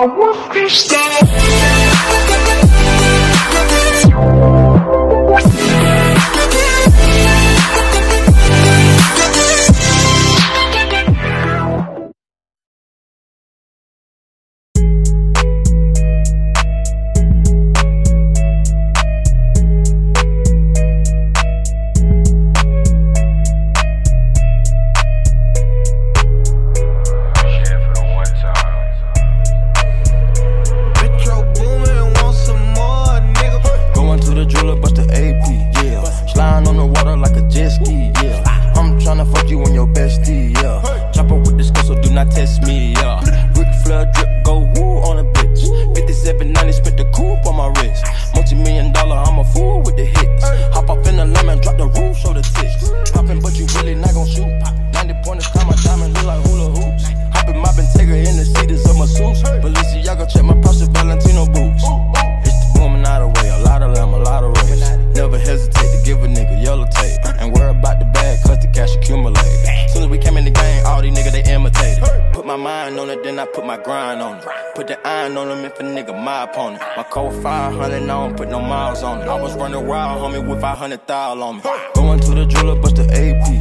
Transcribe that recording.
I want to stop. do not test me, yeah. Ric Flair drip, go woo on a bitch. 5790 spent the coupe on my wrist. mind on it, then I put my grind on it. Put the iron on them if a nigga my opponent. My cold 500, I don't put no miles on it. I was running wild, homie, with 500 thou on me. Going to the driller, bust the AP.